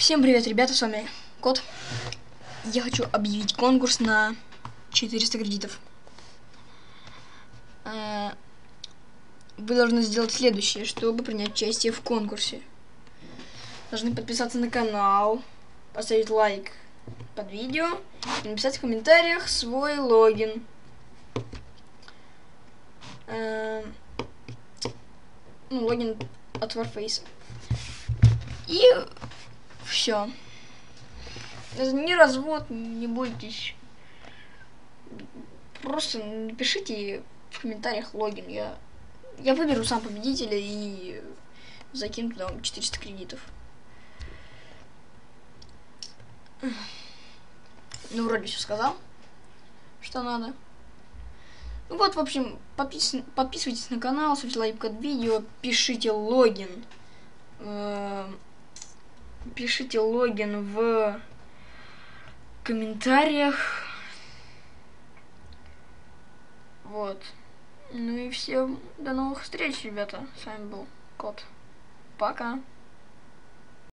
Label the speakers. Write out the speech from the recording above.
Speaker 1: Всем привет, ребята, с вами Кот. Я хочу объявить конкурс на 400 кредитов. Э, вы должны сделать следующее, чтобы принять участие в конкурсе. Должны подписаться на канал, поставить лайк под видео и написать в комментариях свой логин. Э, ну, логин от Warface. И все. Не развод, не бойтесь. Просто напишите в комментариях логин. Я, я выберу сам победителя и закину туда 400 кредитов. Ну, вроде все сказал, что надо. Ну вот, в общем, подпис... подписывайтесь на канал, ставьте лайк под видео, пишите логин. Э пишите логин в комментариях. Вот. Ну и всем до новых встреч, ребята. С вами был Кот. Пока.